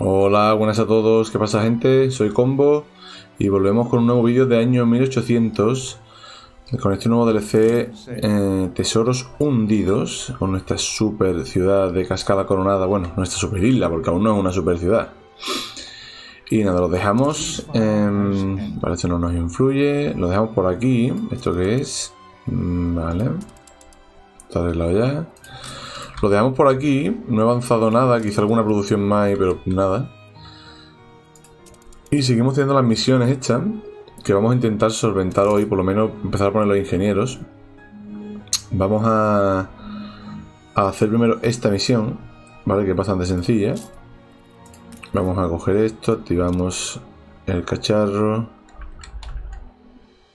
Hola, buenas a todos, ¿qué pasa gente? Soy Combo y volvemos con un nuevo vídeo de año 1800 con este nuevo DLC eh, Tesoros Hundidos con nuestra super ciudad de Cascada Coronada, bueno, nuestra super isla porque aún no es una super ciudad. Y nada, lo dejamos, eh, vale, esto no nos influye, lo dejamos por aquí, ¿esto qué es? Mm, vale, está arreglado ya. Lo dejamos por aquí. No he avanzado nada. Quizá alguna producción más, pero nada. Y seguimos teniendo las misiones hechas. Que vamos a intentar solventar hoy. Por lo menos empezar a poner los ingenieros. Vamos a, a hacer primero esta misión. ¿Vale? Que es bastante sencilla. Vamos a coger esto. Activamos el cacharro.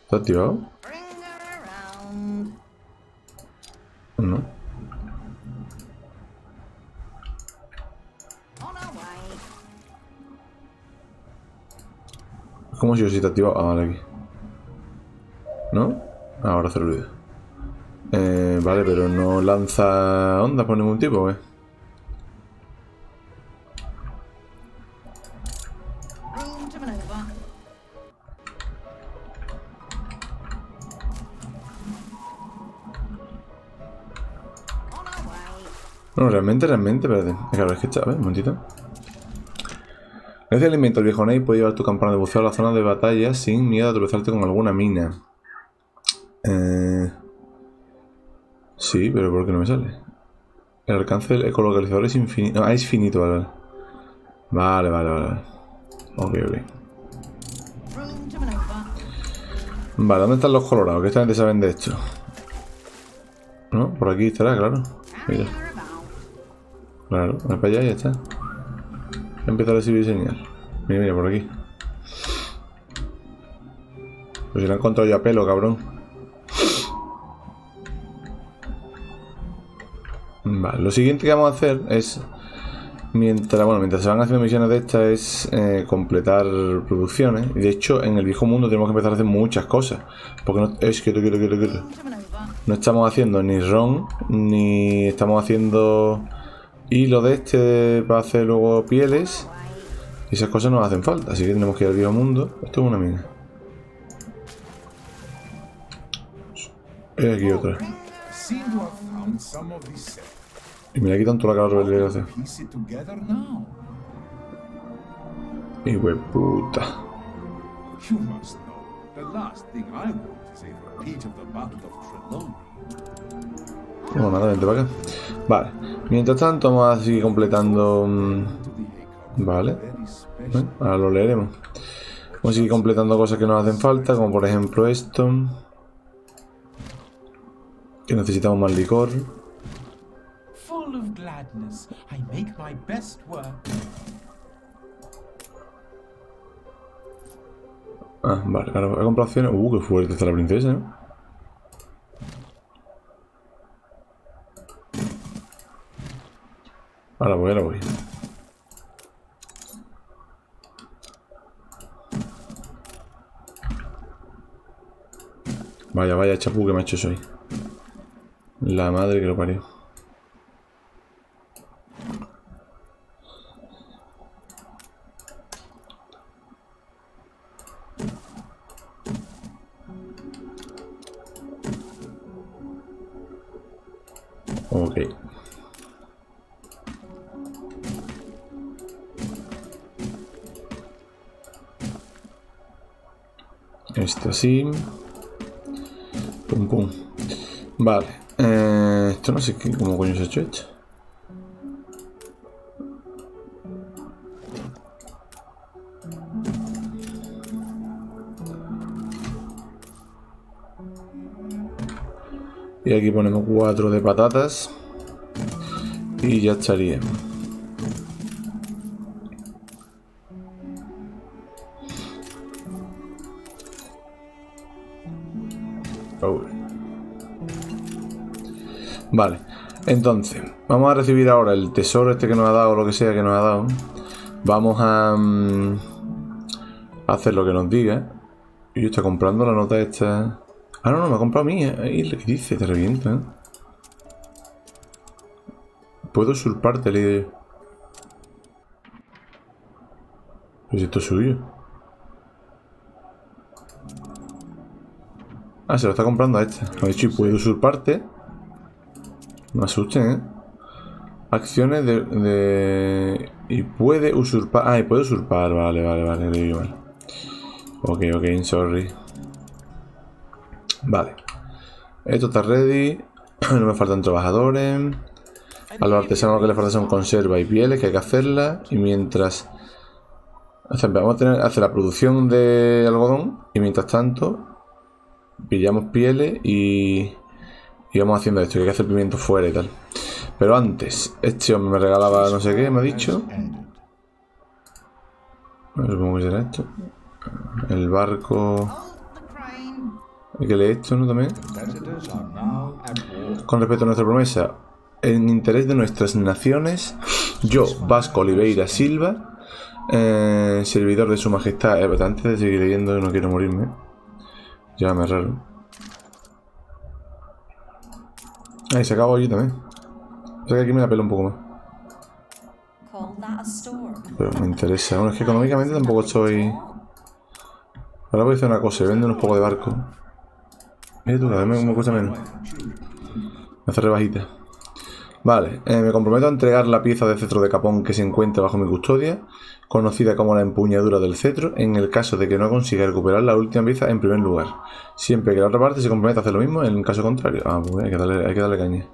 ¿Está activado? No. ¿Cómo si yo si te activado? Ah, vale, aquí. ¿No? Ah, ahora hace ruido. Eh, vale, pero no lanza ondas por ningún tipo, ¿eh? No, realmente, realmente, espérate. Claro, es que está, a ver, un momentito. Gracias al invento, el viejo Ney puede llevar tu campana de buceo a la zona de batalla sin miedo a tropezarte con alguna mina. Eh... Sí, pero ¿por qué no me sale? El alcance del ecolocalizador es infinito. Ah, es finito, vale. Vale, vale, vale. Ok, ok. Vale, ¿dónde están los colorados? ¿Qué esta gente saben de esto? ¿No? Por aquí estará, claro. Mira. Claro, para allá y ya está. Empezar a recibir señal. Mira, mira, por aquí. Pues si lo he encontrado ya pelo, cabrón. Vale, lo siguiente que vamos a hacer es... Mientras, bueno, mientras se van haciendo misiones de estas es eh, completar producciones. Y de hecho, en el viejo mundo tenemos que empezar a hacer muchas cosas. Porque no, es que. No estamos haciendo ni ron, ni estamos haciendo hilo de este para hacer luego pieles. Y esas cosas nos hacen falta, así que tenemos que ir al viejo mundo. Esto es una mina. Hay aquí otra. Y me la quitan toda la cara de hacer. Y puta. No, nada, vente para acá. Vale. Mientras tanto, vamos a seguir completando. Mm, vale. ahora lo leeremos. Vamos a seguir completando cosas que nos hacen falta, como por ejemplo esto. Que necesitamos más licor. Ah, vale, ahora voy a comprar opciones. Uh, qué fuerte está la princesa, ¿no? Ahora voy, ahora voy. Vaya, vaya chapú que me ha hecho eso La madre que lo parió. Esto así. Pum, pum. Vale. Eh, esto no sé qué, cómo coño se ha hecho. Y aquí ponemos cuatro de patatas. Y ya estaría. Vale, entonces, vamos a recibir ahora el tesoro este que nos ha dado, lo que sea que nos ha dado. Vamos a, mm, hacer lo que nos diga. Yo estoy comprando la nota esta. Ah, no, no, me ha comprado a mí. Ahí le dice, te revienta. ¿eh? Puedo usurparte, le Pues esto es suyo. Ah, se lo está comprando a este. Ha dicho, y puede usurparte. No asusten, ¿eh? Acciones de. Y puede usurpar... Ah, y puede usurpar. Vale, vale, vale. Le mal. Ok, ok, sorry. Vale. Esto está ready. no me faltan trabajadores. A los artesanos lo que les falta son conserva y pieles, que hay que hacerlas. Y mientras... vamos a tener hacer la producción de algodón. Y mientras tanto, pillamos pieles y... Y vamos haciendo esto, que hay que hacer pimiento fuera y tal. Pero antes, este hombre me regalaba no sé qué, me ha dicho. Supongo que será esto. El barco... Hay que leer esto, ¿no? También. Con respecto a nuestra promesa, en interés de nuestras naciones, yo, Vasco Oliveira Silva, eh, servidor de su majestad... Eh, antes de seguir leyendo, no quiero morirme. Ya me raro. Ahí se acabó allí también. O sea que aquí me la pelo un poco más. Pero me interesa. Bueno, es que económicamente tampoco estoy... Ahora voy a hacer una cosa, vendo unos pocos de barco. Mira tú, dame me cuesta menos. Me hace rebajita. Vale, eh, me comprometo a entregar la pieza de cetro de capón que se encuentra bajo mi custodia, conocida como la empuñadura del cetro, en el caso de que no consiga recuperar la última pieza en primer lugar. Siempre que la otra parte se comprometa a hacer lo mismo, en caso contrario. Ah, pues hay que darle, hay que darle caña.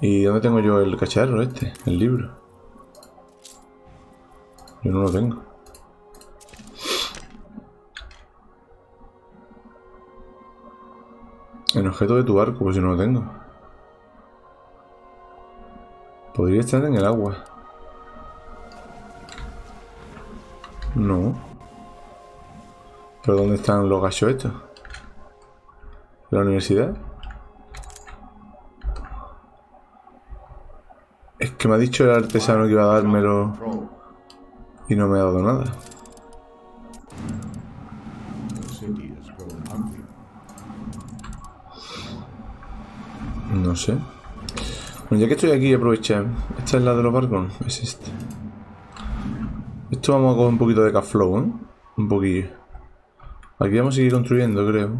¿Y dónde tengo yo el cacharro este? El libro. Yo no lo tengo. El objeto de tu arco, pues si no lo tengo. Podría estar en el agua. No. ¿Pero dónde están los gachos estos? ¿La universidad? Es que me ha dicho el artesano que iba a dármelo y no me ha dado nada. No sé. Bueno, ya que estoy aquí, aprovechar. ¿Esta es la de los barcos? Es este. Esto vamos a coger un poquito de caflow, ¿eh? Un poquillo. Aquí vamos a seguir construyendo, creo.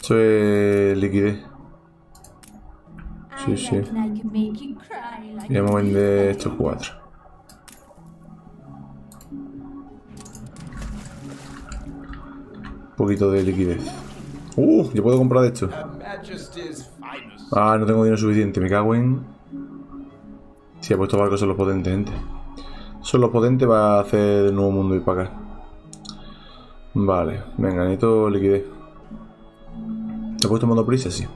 Esto es liquidez. Sí, sí. Y vamos a vender estos cuatro. Un poquito de liquidez. Uh, yo puedo comprar esto. Ah, no tengo dinero suficiente, me cago en... Si ha puesto barcos son los potentes, gente. Son los potentes va a hacer el nuevo mundo y para acá. Vale, venga, necesito liquidez. ¿Te he puesto modo prisa? Sí.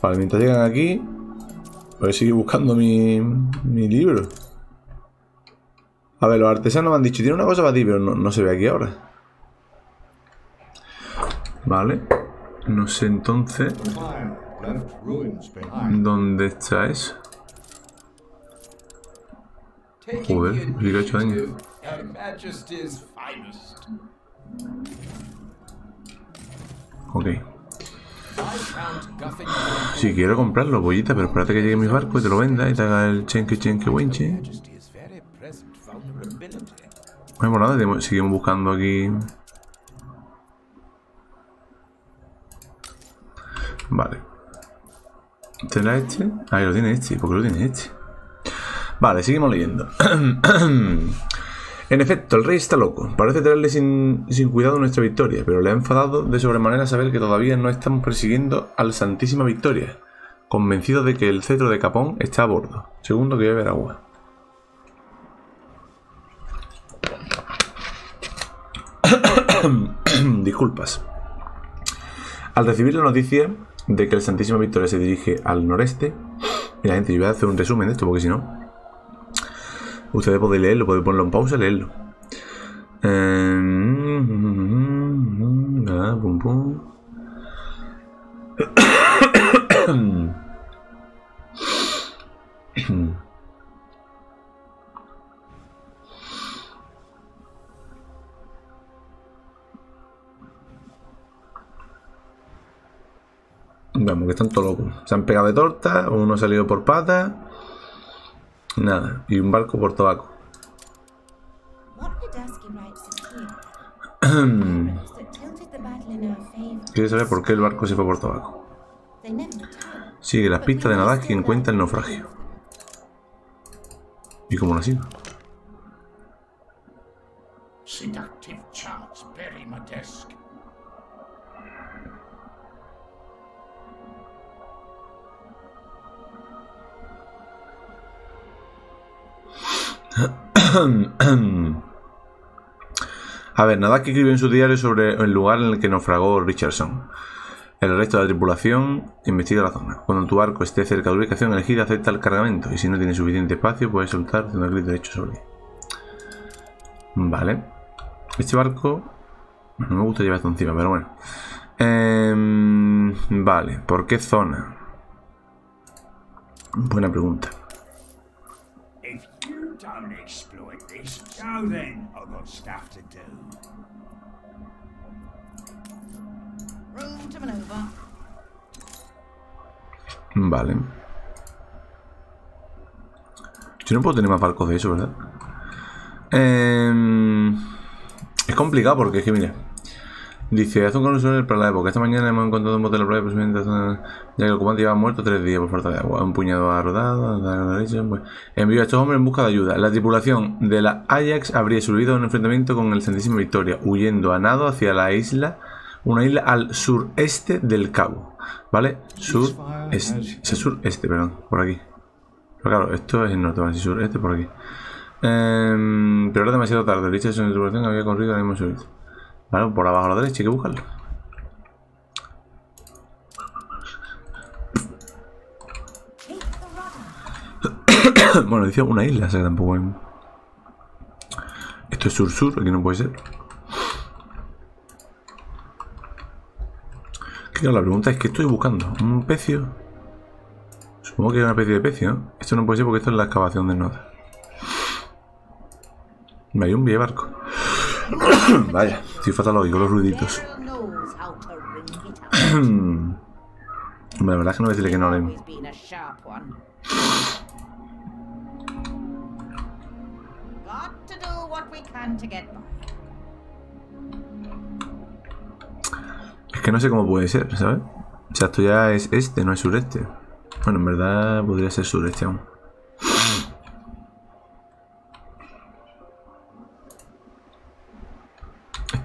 Vale, mientras llegan aquí, voy a seguir buscando mi, mi libro. A ver, los artesanos me han dicho, tiene una cosa para ti, pero no, no se ve aquí ahora. Vale. No sé entonces... ¿Dónde está eso? Joder, y lo he hecho daño. Ok. Si quiero comprarlo, bollita, pero espérate que llegue mi barco y te lo venda y te haga el chenque chenque winche. No hay nada, seguimos buscando aquí Vale. ¿Tendrá este? Ah, lo tiene este. ¿Por qué lo tiene este? Vale, seguimos leyendo. en efecto, el rey está loco. Parece tenerle sin, sin, cuidado nuestra victoria, pero le ha enfadado de sobremanera saber que todavía no estamos persiguiendo al Santísima Victoria, convencido de que el cetro de Capón está a bordo. Segundo, que voy a beber agua. Disculpas. Al recibir la noticia de que el Santísima Victoria se dirige al noreste. Mira, gente, yo voy a hacer un resumen de esto porque si no. Ustedes pueden leerlo, pueden ponerlo en pausa y leerlo. Eh, pum, pum. Vamos, que están todos locos. Se han pegado de torta, uno ha salido por pata. Nada. Y un barco por tabaco. Quiere saber por qué el barco se fue por tabaco. Sigue las pistas de Nadaki y encuentra el naufragio. ¿Y cómo lo sigo? A ver, nada que escribe en su diario sobre el lugar en el que naufragó Richardson. El resto de la tripulación investiga la zona. Cuando tu barco esté cerca de la ubicación elegida, acepta el cargamento. Y si no tiene suficiente espacio, puedes soltar haciendo clic derecho sobre Vale. Este barco... No me gusta llevar esto encima, pero bueno. Em, vale, ¿por qué zona? Buena pregunta. Vale. Yo no puedo tener más barcos de eso, ¿verdad? Eh, es complicado porque es que, mira. Dice, hace un consuelo para la época. Esta mañana hemos encontrado un bote de la playa, posiblemente ya que el ocupante lleva muerto tres días por falta de agua. Un puñado ha rodado. Pues. Envió a estos hombres en busca de ayuda. La tripulación de la Ajax habría subido a un enfrentamiento con el Santísima Victoria, huyendo a nado hacia la isla, una isla al sureste del cabo. ¿Vale? Sur, este, sureste, perdón, por aquí. Pero claro, esto es el norte, ¿vale? Sureste por aquí. Eh, pero era demasiado tarde. Dicha su tripulación había corrido al mismo servicio. Vale, por abajo a la derecha hay que buscarlo. bueno, decía una isla, o que tampoco hay... Esto es sur-sur, aquí no puede ser. Claro, la pregunta es ¿qué estoy buscando? ¿Un pecio? Supongo que hay una especie de pecio, Esto no puede ser porque esto es la excavación de nota. Me hay un viejo barco. Vaya, estoy fatal hoy con los ruiditos. la verdad es que no voy a decirle que no le... Es que no sé cómo puede ser, ¿sabes? O sea, esto ya es este, no es sureste. Bueno, en verdad podría ser sureste aún.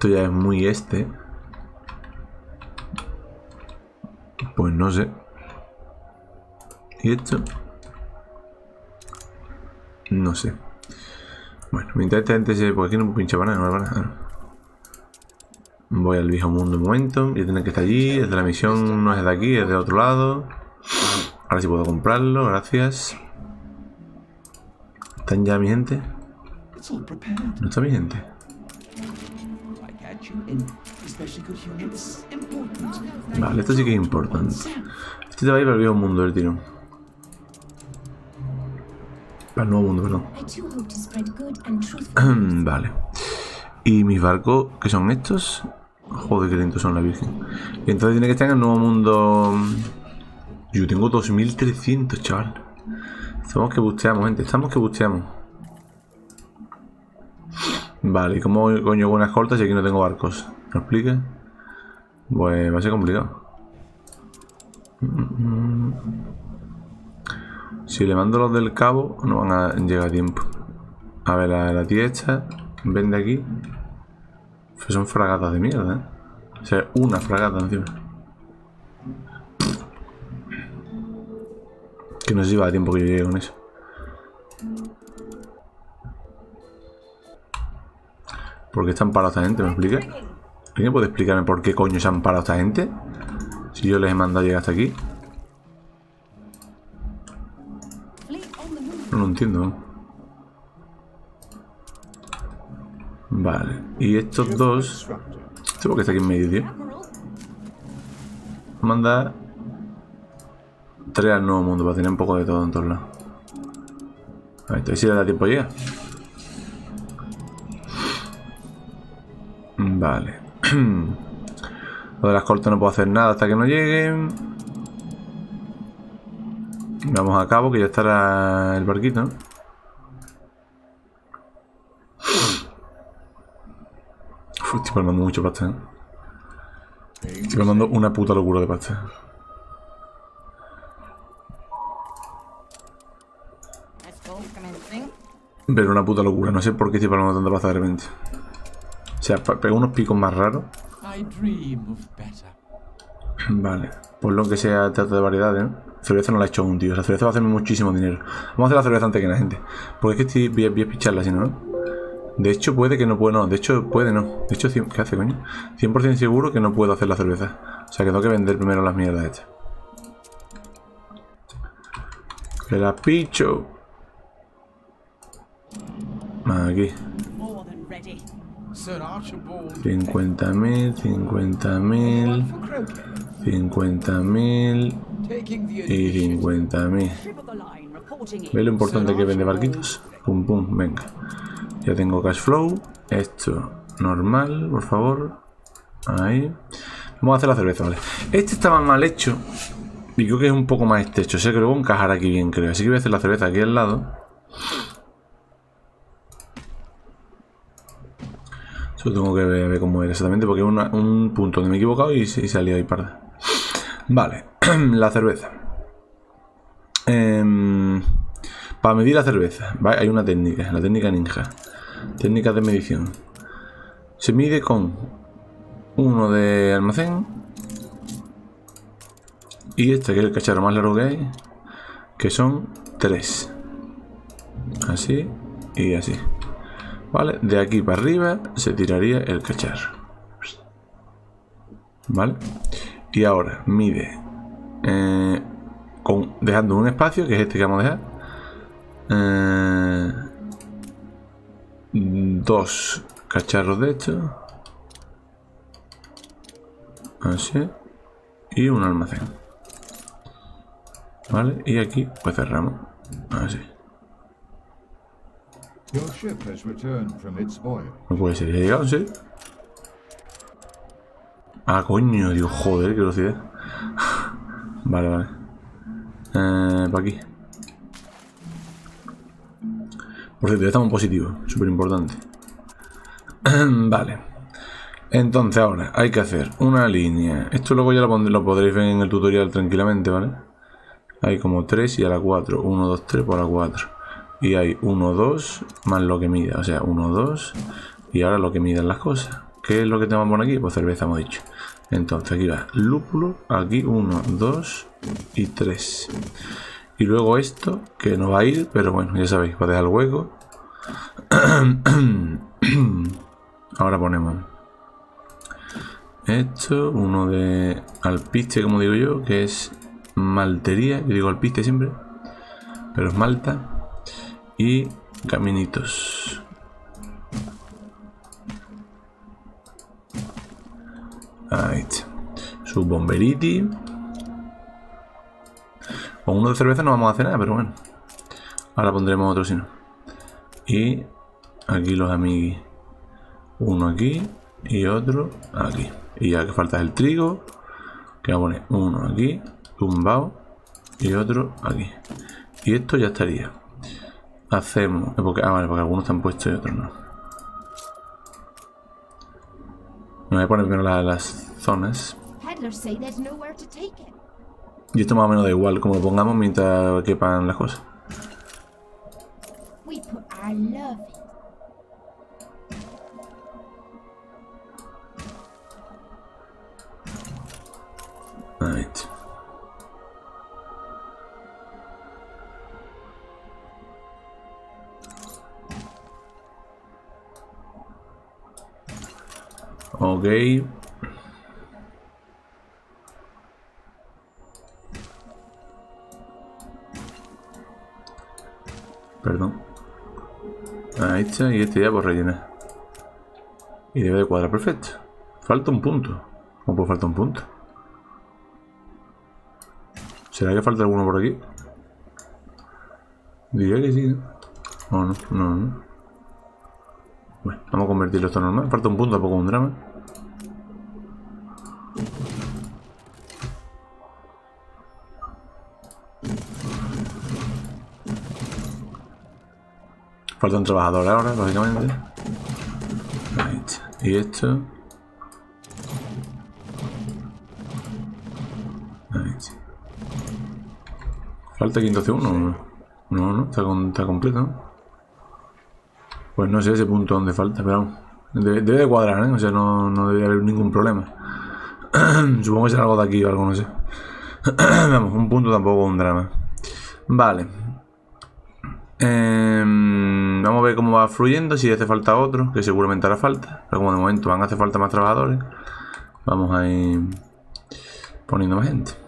Esto ya es muy este. Pues no sé. ¿Y esto? No sé. Bueno, mientras esta gente se... Porque aquí no para nada, no. Voy al viejo mundo un momento. Y tiene que estar allí. Desde la misión no es de aquí, es de otro lado. Ahora sí puedo comprarlo, gracias. ¿Están ya mi gente? ¿No está mi gente? Vale, esto sí que es importante. Este te va a ir para el viejo mundo del tirón. Para el nuevo mundo, perdón. vale. ¿Y mis barcos, qué son estos? Joder, qué lentos son la virgen. Y entonces tiene que estar en el nuevo mundo... Yo tengo 2300, chaval. Estamos que busteamos, gente. Estamos que busteamos. Vale, ¿y cómo coño buenas cortas si aquí no tengo barcos? ¿Me explique? Pues va a ser complicado. Si le mando los del cabo, no van a llegar a tiempo. A ver, la, la tía esta vende aquí. Pues son fragatas de mierda, ¿eh? O sea, una fragata encima. Que no lleva a tiempo que yo llegue con eso. ¿Por qué están parados esta gente? ¿Me explica? ¿Alguien puede explicarme por qué coño se han parado esta gente? Si yo les he mandado llegar hasta aquí. No lo entiendo. Vale. Y estos dos... ¿Este por qué está aquí en medio, tío? Manda... Tres al nuevo mundo para tener un poco de todo en todos lados. A ver, si le da tiempo a llegar. Vale. Lo de las cortes no puedo hacer nada hasta que no lleguen. Vamos a cabo, que ya estará el barquito. Uf, estoy palmando mucho pasta. Estoy palmando una puta locura de pasta. Pero una puta locura, no sé por qué estoy palmando tanta pasta de repente. O sea, pego unos picos más raros. Vale, pues lo que sea trata de variedades, ¿no? cerveza no la he hecho aún, tío. La cerveza va a hacerme muchísimo dinero. Vamos a hacer la cerveza antes que la gente. Porque es que estoy, voy, a, picharla así, ¿no? De hecho, puede que no pueda, no. De hecho, puede no. De hecho, ¿qué hace, coño? 100% seguro que no puedo hacer la cerveza. O sea, que tengo que vender primero las mierdas estas. Que la picho. Aquí. 50.000, 50.000, 50.000 y 50.000. ¿Veis lo importante que vende barquitos? Pum, pum, venga. Ya tengo cash flow. Esto normal, por favor. Ahí. Vamos a hacer la cerveza, ¿vale? Este estaba mal hecho. Y creo que es un poco más estrecho. O sea que lo voy a encajar aquí bien, creo. Así que voy a hacer la cerveza aquí al lado. Eso tengo que ver, cómo era exactamente. Porque es un punto donde me he equivocado y, y salió ahí parda. Vale, la cerveza. Em, para medir la cerveza, hay una técnica, la técnica ninja. Técnica de medición. Se mide con uno de almacén y este que es el cacharro más largo que hay, que son tres. Así y así. ¿Vale? De aquí para arriba se tiraría el cacharro. ¿Vale? Y ahora mide eh, con, dejando un espacio, que es este que vamos a dejar. Eh, dos cacharros de estos. Así. Y un almacén. ¿Vale? Y aquí pues cerramos. Así. No puede ser, ya llegado, sí. Ah, coño, digo, joder, qué velocidad. vale, vale. Eh, para aquí. Por cierto, ya estamos positivos, súper importante. vale. Entonces ahora hay que hacer una línea. Esto luego ya lo, lo, podréis ver en el tutorial tranquilamente, ¿vale? Hay como 3 y a la 4. 1, 2, 3 por la 4. Y hay 1, 2 más lo que mida. O sea, 1, 2 y ahora lo que midan las cosas. ¿Qué es lo que tenemos por aquí? Pues cerveza hemos dicho. Entonces aquí va lúpulo, aquí 1, 2 y 3. Y luego esto, que no va a ir, pero bueno, ya sabéis, va a dejar el hueco. Ahora ponemos esto, uno de alpiste, como digo yo, que es maltería. Yo digo alpiste siempre, pero es malta. Y caminitos. Ahí Su bomberiti. Con uno de cerveza no vamos a hacer nada, pero bueno. Ahora pondremos otro si no. Y aquí los amigos. Uno aquí y otro aquí. Y ya que falta el trigo. Que vamos a poner uno aquí, tumbado. Y otro aquí. Y esto ya estaría. Hacemos. Porque, ah, vale, porque algunos están puestos y otros no. Me voy a poner primero las zonas. Y esto más o menos da igual, como lo pongamos mientras quepan las cosas. Right. Ok. Perdón. Ahí está, y este ya por rellenar. Y debe de cuadrar perfecto. Falta un punto. ¿Cómo puede faltar un punto? ¿Será que falta alguno por aquí? Diría que sí, ¿no? no, no, no. Bueno, vamos a convertirlo esto normal. Falta un punto, poco un drama. Falta un trabajador ahora, lógicamente. Y esto. Sí. Falta 501. No, no, no está, está completo. Pues no sé ese punto donde falta, pero debe, de cuadrar, ¿eh? O sea, no, no debe haber ningún problema. Supongo que será algo de aquí o algo, no sé. Vamos, un punto tampoco un drama. Vale. Em, vamos a ver cómo va fluyendo, si hace falta otro, que seguramente hará falta. Pero como de momento van a hacer falta más trabajadores, vamos a ir poniendo más gente.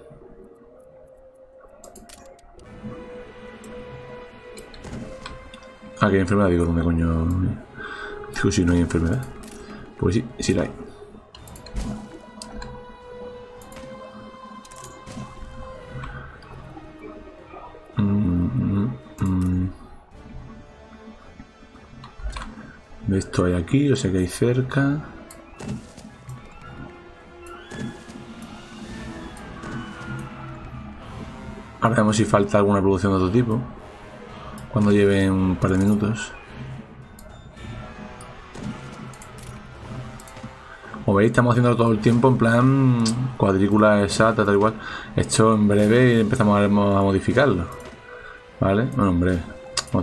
Ah, que hay enfermedad, digo, ¿dónde coño? Digo, si no hay enfermedad. Pues sí, sí la hay. Mm, mm, mm. Esto hay aquí, o sea que hay cerca. Ahora vemos si falta alguna producción de otro tipo. Cuando lleve un par de minutos. Como veis, estamos haciendo todo el tiempo en plan cuadrícula exacta, tal igual. Esto en breve empezamos a modificarlo. ¿Vale? Bueno, en breve.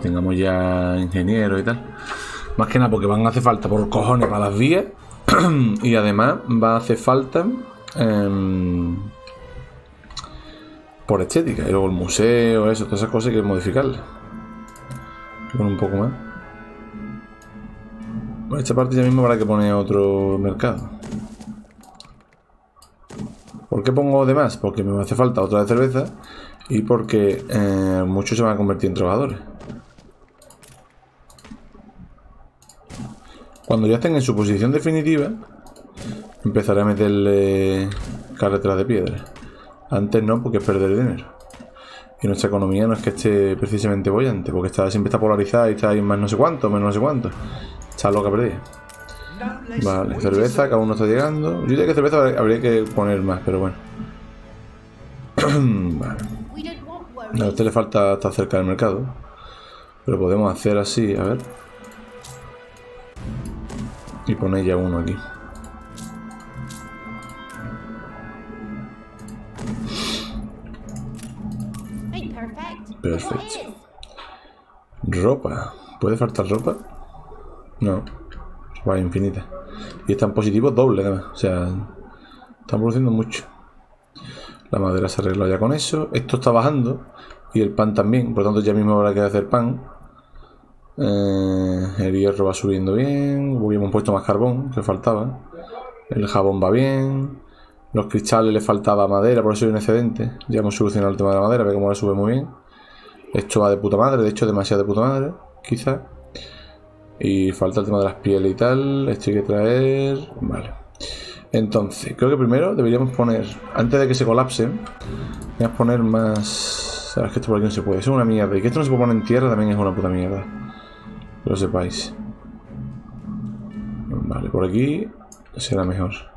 Tengamos ya ingenieros y tal. Más que nada porque van a hacer falta por cojones para las vías. y además va a hacer falta em, por estética. Y luego el museo, eso, todas esas cosas hay que modificarlas. Bueno, un poco más. Esta parte ya mismo habrá que poner otro mercado. ¿Por qué pongo de más? Porque me hace falta otra de cerveza y porque eh, muchos se van a convertir en trovadores. Cuando ya estén en su posición definitiva, empezaré a meterle carreteras de piedra. Antes no, porque es perder dinero. Y nuestra economía no es que esté precisamente bollante, porque está, siempre está polarizada y está ahí más no sé cuánto, menos no sé cuánto. Está loca perdida. Vale, cerveza, cada uno está llegando. Yo diría que cerveza habría que poner más, pero bueno. A usted le falta estar cerca del mercado. Pero podemos hacer así, a ver. Y poner ya uno aquí. Perfecto. Ropa. ¿Puede faltar ropa? No. Ropa infinita. Y están positivos doble además. O sea, están produciendo mucho. La madera se arregla ya con eso. Esto está bajando. Y el pan también. Por lo tanto ya mismo habrá que hacer pan. Eh, el hierro va subiendo bien. Hemos puesto más carbón, que faltaba. El jabón va bien. Los cristales le faltaba madera, por eso hay un excedente. Ya hemos solucionado el tema de la madera, ve cómo ahora sube muy bien. Esto va de puta madre, de hecho demasiado de puta madre, quizá. Y falta el tema de las pieles y tal. Esto hay que traer. Vale. Entonces, creo que primero deberíamos poner, antes de que se colapse, deberíamos poner más. Sabes que esto por aquí no se puede, es una mierda. Y que esto no se puede poner en tierra también es una puta mierda. Que lo sepáis. Vale, por aquí será mejor.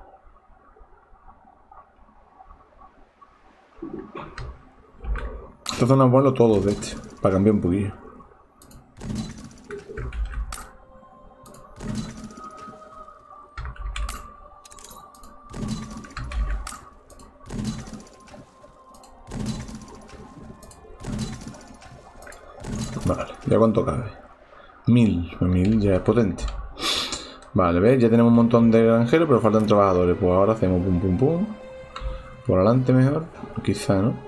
Esta zona vuelo todo, de hecho, para cambiar un poquillo. Vale, ¿ya cuánto cabe? Mil, mil ya es potente. Vale, ¿ves? Ya tenemos un montón de granjeros, pero faltan trabajadores. Pues ahora hacemos pum pum pum. Por adelante mejor. Quizá, ¿no?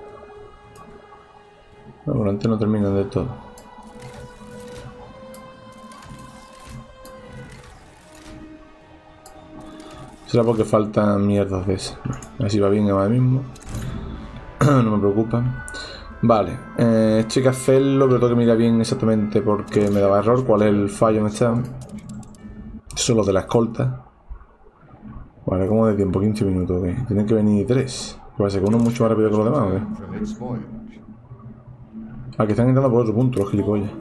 No, delante no terminan de todo. Será porque faltan mierdas de esas. Así va bien ahora mismo. no me preocupa. Vale, eh, esto hay que hacerlo, pero tengo que mirar bien exactamente porque me daba error. ¿Cuál es el fallo en esta? Eso de la escolta. Vale, como de tiempo? 15 minutos, Tienen que venir tres. Puede que uno es mucho más rápido que los demás, ¿o Que están entrando por otro punto, los gilipollas.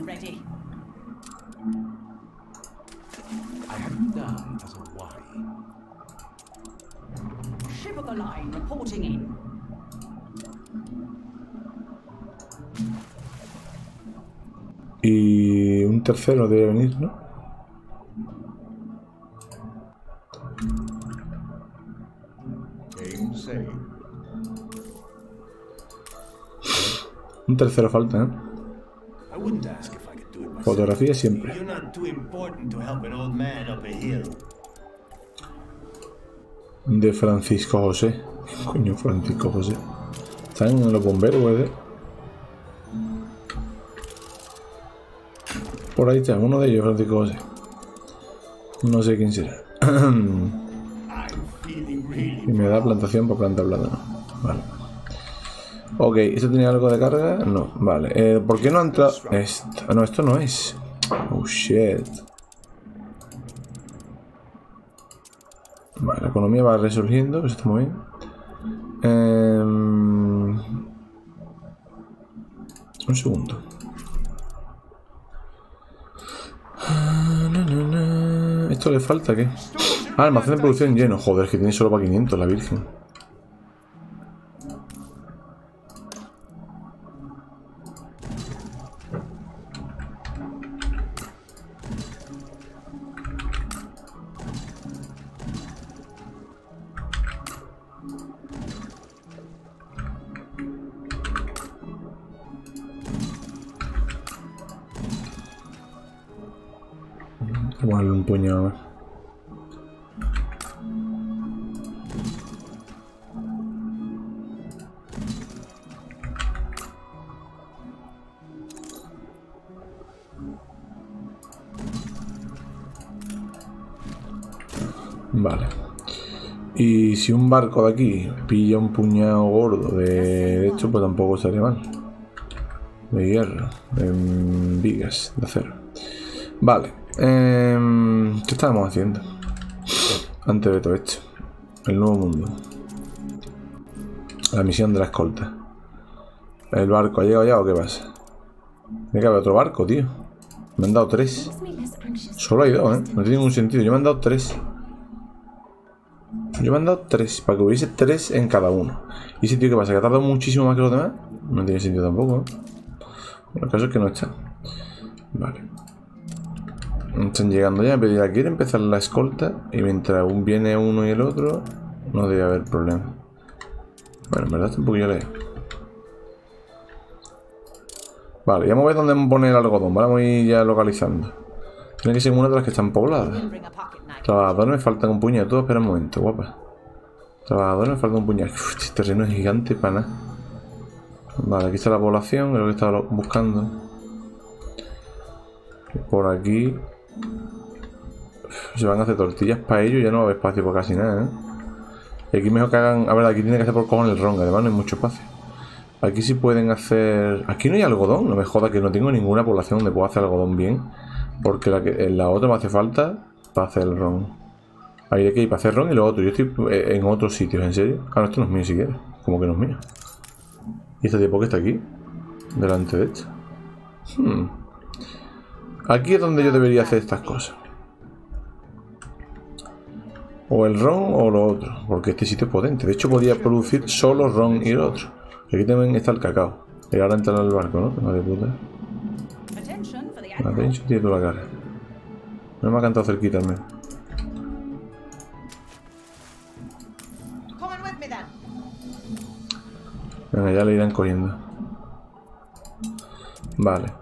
Y un tercero debe venir, ¿no? Un tercero falta, ¿eh? Fotografía siempre. De Francisco José. ¿Qué Coño, Francisco José. Están en los bomberos, güey. Por ahí está, uno de ellos, Francisco José. No sé quién será. Y me da plantación para plantar plátano. Vale. Ok, ¿esto tiene algo de carga? No, vale. Eh, ¿Por qué no ha entrado? Esto. No, esto no es. Oh shit. Vale, la economía va resurgiendo, eso está muy bien. Em, Un segundo. ¿Esto le falta qué? Ah, almacén de producción lleno. Joder, es que tiene solo para 500 la virgen. Vamos a darle un. Vale. Y si un barco de aquí pilla un puñado gordo de, de esto, pues tampoco estaría mal. De hierro, de mm, vigas, de acero. Vale. Em, ¿Qué estábamos haciendo? Antes de todo esto. El nuevo mundo. La misión de la escolta. ¿El barco ha llegado ya o qué pasa? Tiene que haber otro barco, tío. Me han dado tres. Solo hay dos, ¿eh? No tiene ningún sentido. Yo me han dado tres. Yo me han dado tres. Para que hubiese tres en cada uno. ¿Y ese tío qué pasa? ¿Que ha tardado muchísimo más que los demás? No tiene sentido tampoco, ¿eh? Bueno, el caso es que no está. Vale. Están llegando ya. Pero ya quiere empezar la escolta. Y mientras aún viene uno y el otro, no debe haber problema. Bueno, en verdad tampoco yo leo. Vale, ya vamos a ver dónde poner el algodón. Vamos a ir ya localizando. Tiene que ser una de las que están pobladas. Trabajadores me faltan un puñado. Todo, espera un momento, guapa. Trabajadores me falta un puñado. Uf, este terreno es gigante para nada. Vale, aquí está la población, lo que estaba buscando. Por aquí. Se van a hacer tortillas para ellos, ya no va a haber espacio para casi nada, ¿eh? Y aquí mejor que hagan. A ver, aquí tiene que hacer por cojones el ron, además no hay mucho espacio. Aquí sí pueden hacer. Aquí no hay algodón, no me joda que no tengo ninguna población donde pueda hacer algodón bien. Porque la, la otra me hace falta para hacer el ron. Hay de que ir para hacer ron y lo otro. Yo estoy eh, en otros sitios, ¿en serio? Ah, no, esto no es mío siquiera. Como que no es mío. ¿Y este tipo que está aquí? Delante de esto. Hmm. Aquí es donde yo debería hacer estas cosas. O el ron o lo otro. Porque este sitio es potente. De hecho, podía producir solo ron y lo otro. Aquí también está el cacao. Y ahora entrar al barco, ¿no? No de puta. Tensión tiene toda la cara. No me ha cantado cerquita then. Venga, ya le irán cogiendo. Vale.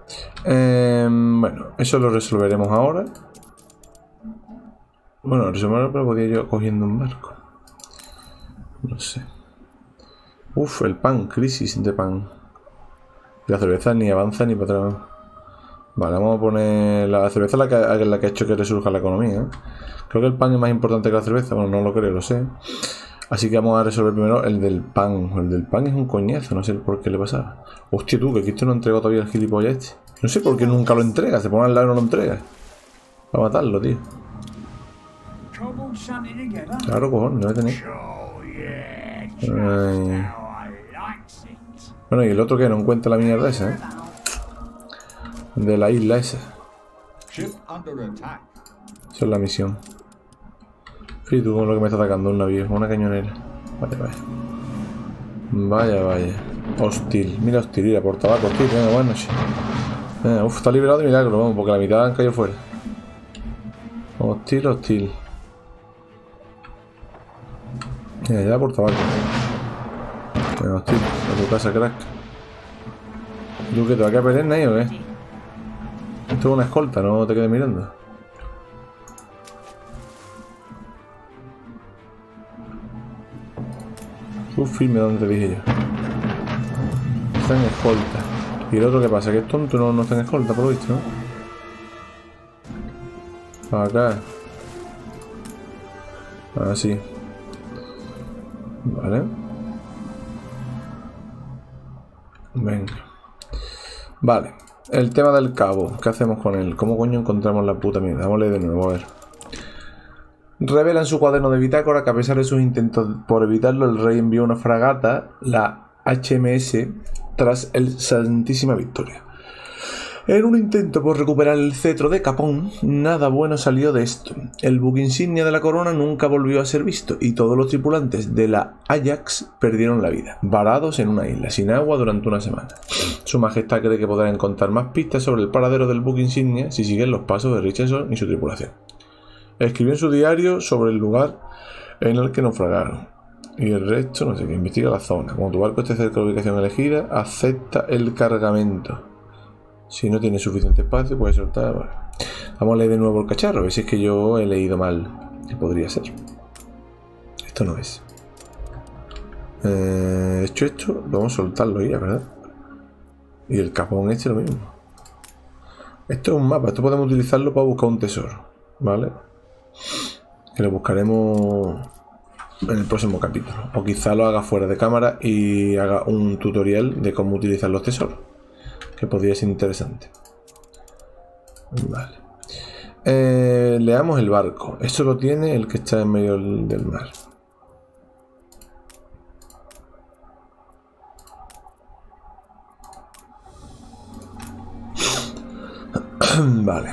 Em, bueno, eso lo resolveremos ahora. Bueno, resolverlo, pero podía yo cogiendo un barco. No sé. Uf, el pan, crisis de pan. La cerveza ni avanza ni para atrás. Vale, vamos a poner. La cerveza la que, la que ha hecho que resurja la economía. Creo que el pan es más importante que la cerveza. Bueno, no lo creo, lo sé. Así que vamos a resolver primero el del pan. El del pan es un coñazo, no sé por qué le pasaba. Hostia, tú, que aquí esto no entregó todavía el gilipollas este. No sé por qué nunca lo entrega. Se pone al lado y no lo entrega. Va a matarlo, tío. Claro, cojones, a tener. Ay. Bueno, y el otro que no encuentra la mierda esa, ¿eh? De la isla esa. Esa es la misión. Fíjate tú con lo que me está atacando un navío, una cañonera. Vaya, vaya. Vaya, vaya. Hostil. Mira, hostil, mira, por tabaco, hostil. Venga, buenas noches. Venga, uf, está liberado de milagro, vamos, porque la mitad han caído fuera. Hostil, hostil. Mira, ya por tabaco. Venga, hostil, a tu casa, crack. Duque, ¿te vas a perenne ahí o qué? Esto es una escolta, no te quedes mirando. Tú firme donde te dije yo. Está en escolta. ¿Y el otro qué pasa? ¿Que es tonto? No, no está en escolta, por lo visto, ¿no? Acá. Así. Vale. Venga. Vale. El tema del cabo. ¿Qué hacemos con él? ¿Cómo coño encontramos la puta mierda? Dámosle de nuevo, a ver. Revela en su cuaderno de bitácora que a pesar de sus intentos por evitarlo, el rey envió una fragata, la HMS, tras el Santísima Victoria. En un intento por recuperar el cetro de Capón, nada bueno salió de esto. El buque insignia de la corona nunca volvió a ser visto y todos los tripulantes de la Ajax perdieron la vida, varados en una isla sin agua durante una semana. Su Majestad cree que podrá encontrar más pistas sobre el paradero del buque insignia si siguen los pasos de Richardson y su tripulación. Escribió en su diario sobre el lugar en el que naufragaron. Y el resto, no sé qué, investiga la zona. Como tu barco esté cerca de la ubicación elegida, acepta el cargamento. Si no tiene suficiente espacio, puede soltar. Vamos a leer de nuevo el cacharro, a ver si es que yo he leído mal. Que podría ser. Esto no es. Eh, hecho esto, vamos a soltarlo ya, ¿verdad? Y el capón este lo mismo. Esto es un mapa, esto podemos utilizarlo para buscar un tesoro, ¿vale? Que lo buscaremos en el próximo capítulo. O quizá lo haga fuera de cámara y haga un tutorial de cómo utilizar los tesoros. Que podría ser interesante. Vale. Eh, leamos el barco. Esto lo tiene el que está en medio del del mar. vale.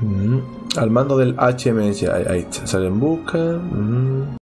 Mm, Al mando del HMS, ahí, ahí sale en busca. mm.